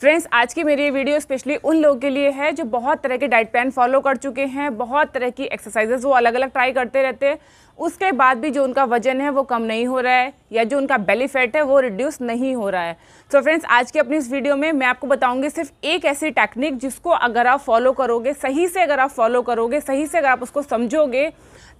Friends आज की मेरी ये वीडियो स्पेशली उन लोगों के लिए है जो बहुत तरह के डाइट प्लान फॉलो कर चुके हैं, बहुत तरह की एक्सरसाइजेज वो अलग अलग ट्राई करते रहते हैं। उसके बाद भी जो उनका वज़न है वो कम नहीं हो रहा है या जो उनका बेली फैट है वो रिड्यूस नहीं हो रहा है। सो so फ्रेंड्स आज की अपनी इस वीडियो में मैं आपको बताऊँगी सिर्फ़ एक ऐसी टेक्निक जिसको अगर आप फॉलो करोगे, सही से अगर आप फॉलो करोगे, सही से अगर आप उसको समझोगे,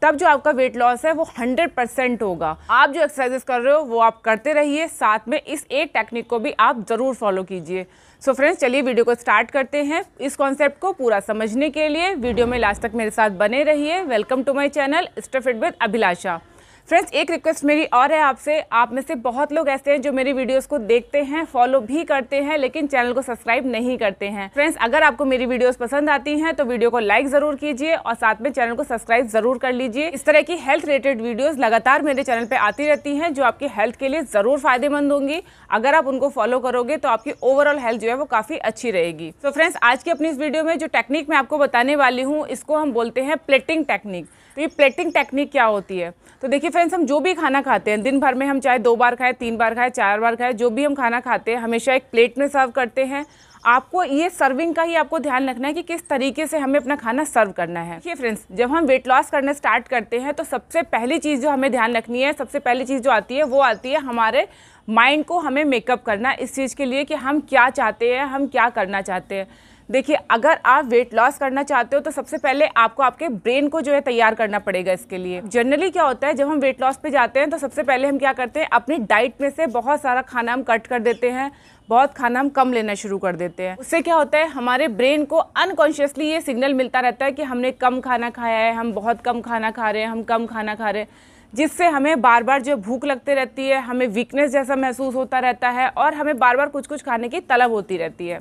तब जो आपका वेट लॉस है वो 100 परसेंट होगा। आप जो एक्सरसाइजेस कर रहे हो, वो आप करते रहिए, साथ में इस एक टेक्निक को भी आप ज़रूर फॉलो कीजिए। सो फ्रेंड्स चलिए वीडियो को स्टार्ट करते हैं इस कॉन्सेप्ट को पूरा समझने के लिए। वीडियो में लास्ट तक मेरे साथ बने रहिए। Welcome to my channel stay fit with Abhilasha. Friends एक रिक्वेस्ट मेरी और है आपसे। आप में से बहुत लोग ऐसे हैं जो मेरी वीडियोस को देखते हैं फॉलो भी करते हैं, लेकिन चैनल को सब्सक्राइब नहीं करते हैं। फ्रेंड्स अगर आपको मेरी वीडियोस पसंद आती हैं तो वीडियो को लाइक ज़रूर कीजिए और साथ में चैनल को सब्सक्राइब ज़रूर कर लीजिए। इस तरह की हेल्थ रिलेटेड वीडियोज़ लगातार मेरे चैनल पर आती रहती हैं, जो आपकी हेल्थ के लिए ज़रूर फ़ायदेमंद होंगी। अगर आप उनको फॉलो करोगे तो आपकी ओवरऑल हेल्थ जो है वो काफ़ी अच्छी रहेगी। तो फ्रेंड्स आज की अपनी इस वीडियो में जो टेक्निक मैं आपको बताने वाली हूँ, इसको हम बोलते हैं प्लेटिंग टेक्निक तो ये प्लेटिंग टेक्निक क्या होती है? तो देखिए फ्रेंड्स हम जो भी खाना खाते हैं, दिन भर में हम चाहे दो बार खाएँ, तीन बार खाएँ, चार बार खाएँ, जो भी हम खाना खाते हैं, हमेशा एक प्लेट में सर्व करते हैं। आपको ये सर्विंग का ही आपको ध्यान रखना है कि किस तरीके से हमें अपना खाना सर्व करना है। देखिए फ्रेंड्स जब हम वेट लॉस करना स्टार्ट करते हैं तो सबसे पहली चीज़ जो हमें ध्यान रखनी है, सबसे पहली चीज़ जो आती है, वो आती है हमारे माइंड को हमें मेकअप करना, इस चीज़ के लिए कि हम क्या चाहते हैं, हम क्या करना चाहते हैं। देखिए, अगर आप वेट लॉस करना चाहते हो तो सबसे पहले आपको आपके ब्रेन को जो है तैयार करना पड़ेगा इसके लिए। जनरली क्या होता है, जब हम वेट लॉस पे जाते हैं तो सबसे पहले हम क्या करते हैं, अपनी डाइट में से बहुत सारा खाना हम कट कर देते हैं, बहुत खाना हम कम लेना शुरू कर देते हैं। उससे क्या होता है, हमारे ब्रेन को अनकॉन्शियसली ये सिग्नल मिलता रहता है कि हमने कम खाना खाया है, हम बहुत कम खाना खा रहे हैं, हम कम खाना खा रहे हैं, जिससे हमें बार बार जो भूख लगती रहती है, हमें वीकनेस जैसा महसूस होता रहता है, और हमें बार बार कुछ कुछ खाने की तलब होती रहती है।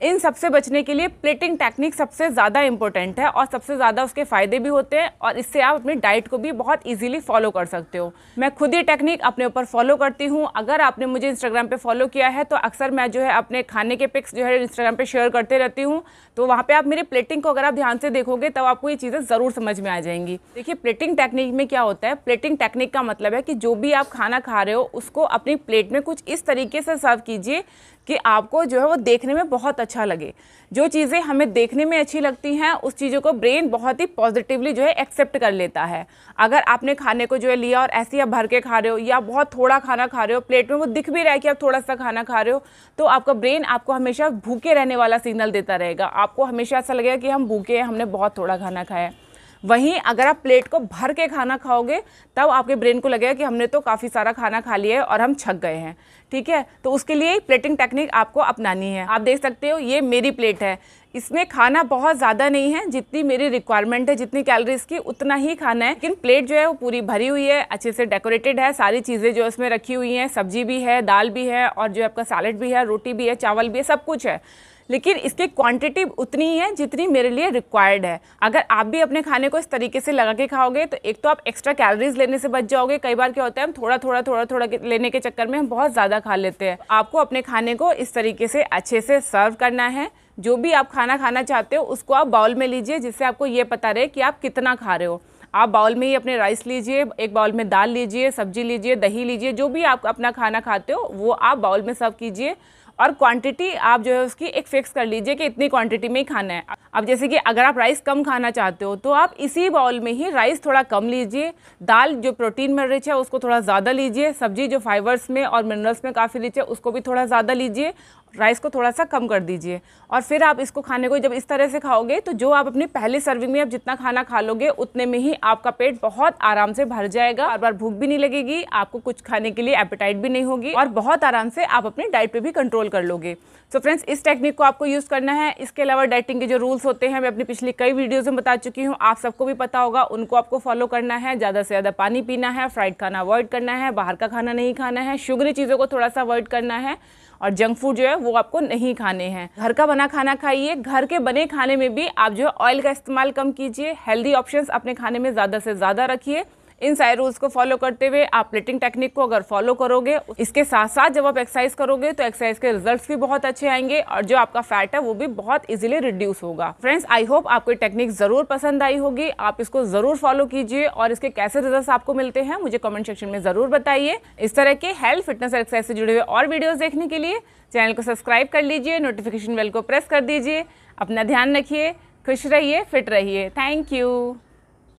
इन सबसे बचने के लिए प्लेटिंग टेक्निक सबसे ज़्यादा इंपॉर्टेंट है और सबसे ज़्यादा उसके फ़ायदे भी होते हैं और इससे आप अपनी डाइट को भी बहुत इजीली फॉलो कर सकते हो। मैं खुद ही टेक्निक अपने ऊपर फॉलो करती हूँ। अगर आपने मुझे इंस्टाग्राम पे फॉलो किया है तो अक्सर मैं जो है अपने खाने के पिक्स जो है इंस्टाग्राम पर शेयर करते रहती हूँ। तो वहाँ पर आप मेरी प्लेटिंग को अगर आप ध्यान से देखोगे, तब आपको ये चीज़ें ज़रूर समझ में आ जाएँगी। देखिए प्लेटिंग टेक्निक में क्या होता है? प्लेटिंग टेक्निक का मतलब है कि जो भी आप खाना खा रहे हो, उसको अपनी प्लेट में कुछ इस तरीके से सर्व कीजिए कि आपको जो है वो देखने में बहुत अच्छा लगे। जो चीज़ें हमें देखने में अच्छी लगती हैं, उस चीज़ों को ब्रेन बहुत ही पॉजिटिवली जो है एक्सेप्ट कर लेता है। अगर आपने खाने को जो है लिया और ऐसे ही आप भर के खा रहे हो या बहुत थोड़ा खाना खा रहे हो, प्लेट में वो दिख भी रहा है कि आप थोड़ा सा खाना खा रहे हो तो आपका ब्रेन आपको हमेशा भूखे रहने वाला सिग्नल देता रहेगा। आपको हमेशा ऐसा लगेगा कि हम भूखे हैं, हमने बहुत थोड़ा खाना खाया वहीं अगर आप प्लेट को भर के खाना खाओगे, तब आपके ब्रेन को लगेगा कि हमने तो काफ़ी सारा खाना खा लिया है और हम छक गए हैं। ठीक है? तो उसके लिए प्लेटिंग टेक्निक आपको अपनानी है। आप देख सकते हो, ये मेरी प्लेट है। इसमें खाना बहुत ज़्यादा नहीं है, जितनी मेरी रिक्वायरमेंट है, जितनी कैलोरीज की, उतना ही खाना है। लेकिन प्लेट जो है, वो पूरी भरी हुई है, अच्छे से डेकोरेटेड है, सारी चीज़ें जो इसमें रखी हुई हैं, सब्ज़ी भी है, दाल भी है, और जो आपका सैलड भी है, रोटी भी है, चावल भी है, सब कुछ है। लेकिन इसकी क्वांटिटी उतनी ही है जितनी मेरे लिए रिक्वायर्ड है। अगर आप भी अपने खाने को इस तरीके से लगा के खाओगे तो एक तो आप एक्स्ट्रा कैलोरीज लेने से बच जाओगे। कई बार क्या होता है, हम थोड़ा थोड़ा थोड़ा थोड़ा लेने के चक्कर में हम बहुत ज़्यादा खा लेते हैं। आपको अपने खाने को इस तरीके से अच्छे से सर्व करना है। जो भी आप खाना खाना चाहते हो, उसको आप बाउल में लीजिए, जिससे आपको ये पता रहे कि आप कितना खा रहे हो। आप बाउल में ही अपने राइस लीजिए, एक बाउल में दाल लीजिए, सब्ज़ी लीजिए, दही लीजिए, जो भी आप अपना खाना खाते हो, वो आप बाउल में सर्व कीजिए। और क्वांटिटी आप जो है उसकी एक फिक्स कर लीजिए कि इतनी क्वांटिटी में ही खाना है। अब जैसे कि अगर आप राइस कम खाना चाहते हो तो आप इसी बाउल में ही राइस थोड़ा कम लीजिए। दाल जो प्रोटीन में रिच है, उसको थोड़ा ज़्यादा लीजिए। सब्ज़ी जो फाइबर्स में और मिनरल्स में काफ़ी रिच है, उसको भी थोड़ा ज़्यादा लीजिए। राइस को थोड़ा सा कम कर दीजिए। और फिर आप इसको खाने को जब इस तरह से खाओगे तो जो आप अपनी पहली सर्विंग में आप जितना खाना खा लोगे, उतने में ही आपका पेट बहुत आराम से भर जाएगा। बार बार भूख भी नहीं लगेगी, आपको कुछ खाने के लिए एपेटाइट भी नहीं होगी और बहुत आराम से आप अपनी डाइट पर भी कंट्रोल कर लोगे। सो so फ्रेंड्स इस टेक्निक को आपको यूज़ करना है। इसके अलावा डाइटिंग के जो रूल्स होते हैं, मैं अपनी पिछली कई वीडियोज़ में बता चुकी हूँ। आप सबको भी पता होगा, उनको आपको फॉलो करना है। ज़्यादा से ज़्यादा पानी पीना है फ्राइड खाना अवॉइड करना है, बाहर का खाना नहीं खाना है शुगरी चीज़ों को थोड़ा सा अवॉइड करना है। और जंक फ़ूड जो है वो आपको नहीं खाने हैं। घर का बना खाना खाइए, घर के बने खाने में भी आप जो है ऑयल का इस्तेमाल कम कीजिए। हेल्दी ऑप्शंस अपने खाने में ज़्यादा से ज़्यादा रखिए। इन सारे रूल्स को फॉलो करते हुए आप प्लेटिंग टेक्निक को अगर फॉलो करोगे, इसके साथ साथ जब आप एक्सरसाइज करोगे तो एक्सरसाइज के रिजल्ट्स भी बहुत अच्छे आएँगे और जो आपका फैट है वो भी बहुत इजीली रिड्यूस होगा। फ्रेंड्स आई होप आपको टेक्निक ज़रूर पसंद आई होगी। आप इसको ज़रूर फॉलो कीजिए और इसके कैसे रिज़ल्ट आपको मिलते हैं, मुझे कॉमेंट सेक्शन में ज़रूर बताइए। इस तरह के हेल्थ फिटनेस एक्सरसाइज से जुड़े हुए और वीडियोज़ देखने के लिए चैनल को सब्सक्राइब कर लीजिए नोटिफिकेशन बेल को प्रेस कर दीजिए। अपना ध्यान रखिए, खुश रहिए फिट रहिए। Thank you